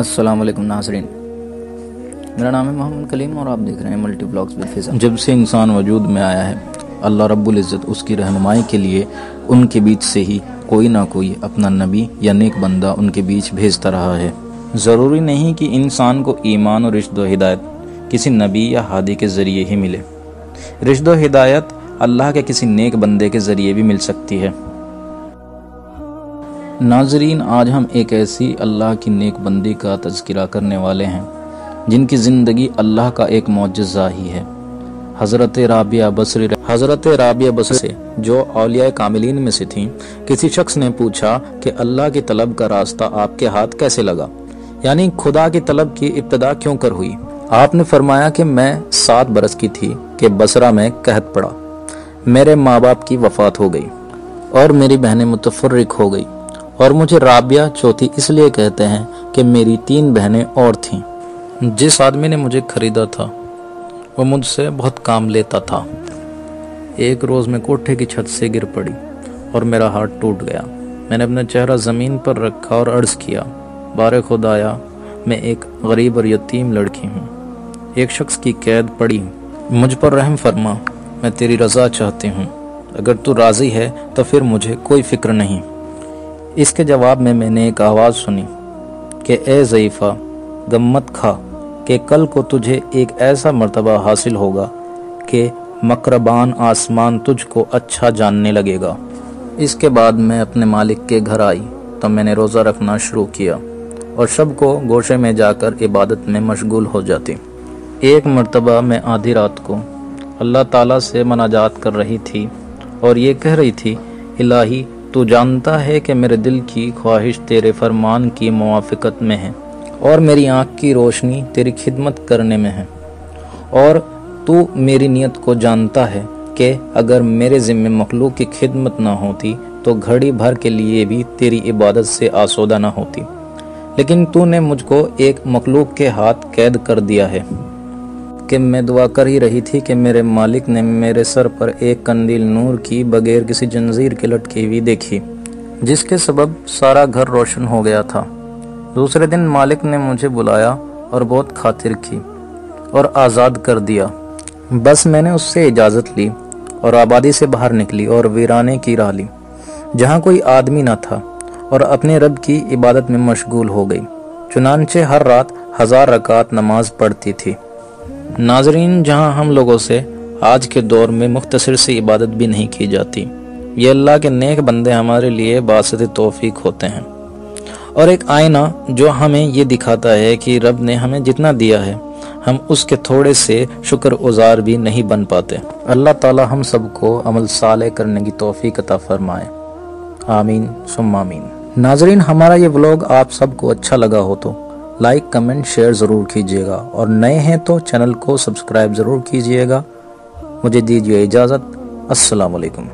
अस्सलाम वालेकुम नाजरीन। मेरा नाम है मोहम्मद कलीम और आप देख रहे हैं मल्टी ब्लॉग्स विद फिजा। जब से इंसान वजूद में आया है, अल्लाह रब्बुल इज़्ज़त उसकी रहनुमाई के लिए उनके बीच से ही कोई ना कोई अपना नबी या नेक बंदा उनके बीच भेजता रहा है। ज़रूरी नहीं कि इंसान को ईमान और रिश्त हिदायत किसी नबी या हादी के ज़रिए ही मिले। रिश्त हिदायत अल्लाह के किसी नेक बंदे के ज़रिए भी मिल सकती है। नाजरीन, आज हम एक ऐसी अल्लाह की नेक बंदी का तस्करा करने वाले हैं, जिनकी ज़िंदगी अल्लाह का एक मुजज़ा ही है। हज़रत राबिया बसरी हज़रत राबिया बसरी से, जो अलिया कामिलीन में से थी, किसी शख्स ने पूछा कि अल्लाह की तलब का रास्ता आपके हाथ कैसे लगा? यानी, खुदा की तलब की इब्तदा क्यों कर हुई? आपने फरमाया कि मैं सात बरस की थी कि बसरा में कहत पड़ा। मेरे माँ बाप की वफात हो गई और मेरी बहनें मुतफरक हो गई। और मुझे राबिया चौथी इसलिए कहते हैं कि मेरी तीन बहनें और थीं। जिस आदमी ने मुझे खरीदा था वो मुझसे बहुत काम लेता था। एक रोज़ मैं कोठे की छत से गिर पड़ी और मेरा हाथ टूट गया। मैंने अपना चेहरा ज़मीन पर रखा और अर्ज़ किया, बार खुद आया, मैं एक गरीब और यतीम लड़की हूँ। एक शख्स की कैद पड़ी, मुझ पर रहम फरमा, मैं तेरी रज़ा चाहती हूँ। अगर तू राज़ी है तो फिर मुझे कोई फ़िक्र नहीं। इसके जवाब में मैंने एक आवाज़ सुनी कि, ए ज़यीफ़ा गम्मत खा कि कल को तुझे एक ऐसा मर्तबा हासिल होगा कि मकरबान आसमान तुझको अच्छा जानने लगेगा। इसके बाद मैं अपने मालिक के घर आई तो मैंने रोज़ा रखना शुरू किया और शब को गोशे में जाकर इबादत में मशगूल हो जाती। एक मर्तबा मैं आधी रात को अल्लाह ताला से मनाजात कर रही थी और ये कह रही थी, इलाही तू जानता है कि मेरे दिल की ख्वाहिश तेरे फरमान की मुआफ़त में है और मेरी आँख की रोशनी तेरी खिदमत करने में है। और तू मेरी नीयत को जानता है कि अगर मेरे ज़िम्मे मखलूक की खिदमत ना होती तो घड़ी भर के लिए भी तेरी इबादत से आसोदा ना होती। लेकिन तूने मुझको एक मखलूक के हाथ कैद कर दिया है। कि मैं दुआ कर ही रही थी कि मेरे मालिक ने मेरे सर पर एक कंदील नूर की बगैर किसी जंजीर के लटकी हुई देखी, जिसके सबब सारा घर रोशन हो गया था। दूसरे दिन मालिक ने मुझे बुलाया और बहुत खातिर की और आज़ाद कर दिया। बस मैंने उससे इजाज़त ली और आबादी से बाहर निकली और वीराने की राह ली, जहाँ कोई आदमी ना था और अपने रब की इबादत में मशगूल हो गई। चुनानचे हर रात हज़ार रकात नमाज़ पढ़ती थी। नाजरीन, जहाँ हम लोगों से आज के दौर में मुख्तसर से इबादत भी नहीं की जाती। ये अल्लाह के नेक बंदे हमारे लिए बासत तोफ़ीक होते हैं। और एक आईना जो हमें ये दिखाता है कि रब ने हमें जितना दिया है, हम उसके थोड़े से शुक्र उजार भी नहीं बन पाते। अल्लाह ताला हम सबको अमल साले करने की तोफ़ी अता फरमाए। आमीन सुमामीन नाजरीन, हमारा ये व्लॉग आप सबको अच्छा लगा हो तो लाइक, कमेंट, शेयर ज़रूर कीजिएगा। और नए हैं तो चैनल को सब्सक्राइब ज़रूर कीजिएगा। मुझे दीजिए इजाज़त। अस्सलाम वालेकुम।